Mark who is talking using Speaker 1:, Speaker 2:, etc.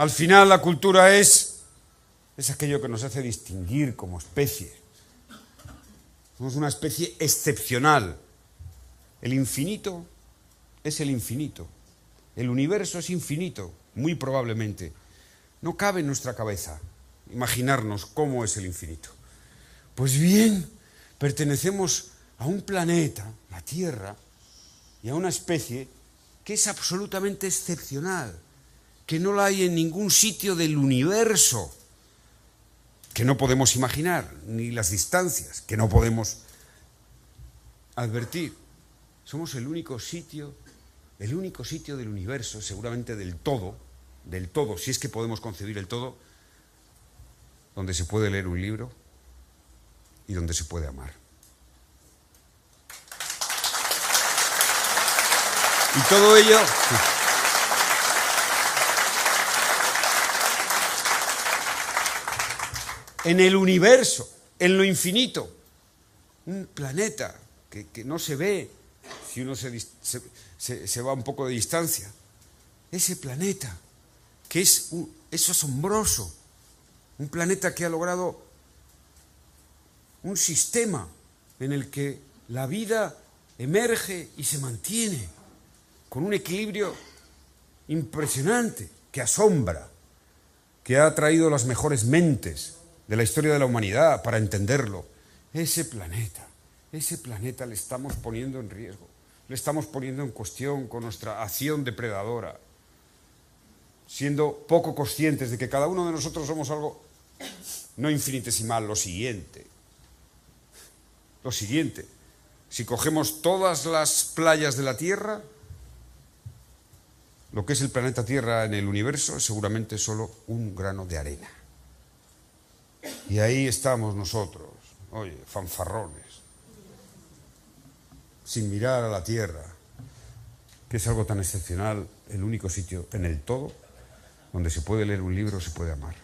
Speaker 1: Al final la cultura es, es aquello que nos hace distinguir como especie. Somos una especie excepcional. El infinito es el infinito. El universo es infinito, muy probablemente. No cabe en nuestra cabeza imaginarnos cómo es el infinito. Pues bien, pertenecemos a un planeta, la Tierra, y a una especie que es absolutamente excepcional, que no la hay en ningún sitio del universo, que no podemos imaginar, ni las distancias, que no podemos advertir. Somos el único sitio, el único sitio del universo, seguramente del todo, del todo, si es que podemos concebir el todo, donde se puede leer un libro y donde se puede amar. Y todo ello... En el universo, en lo infinito, un planeta que, no se ve si uno se, se, va un poco de distancia. Ese planeta, que es, es asombroso, un planeta que ha logrado un sistema en el que la vida emerge y se mantiene con un equilibrio impresionante que asombra, que ha traído las mejores mentes de la historia de la humanidad para entenderlo. Ese planeta, ese planeta le estamos poniendo en riesgo, le estamos poniendo en cuestión con nuestra acción depredadora, siendo poco conscientes de que cada uno de nosotros somos algo no infinitesimal, lo siguiente. Lo siguiente, si cogemos todas las playas de la Tierra, lo que es el planeta Tierra en el universo es seguramente solo un grano de arena. Y ahí estamos nosotros, oye, fanfarrones, sin mirar a la Tierra, que es algo tan excepcional, el único sitio en el todo donde se puede leer un libro, se puede amar.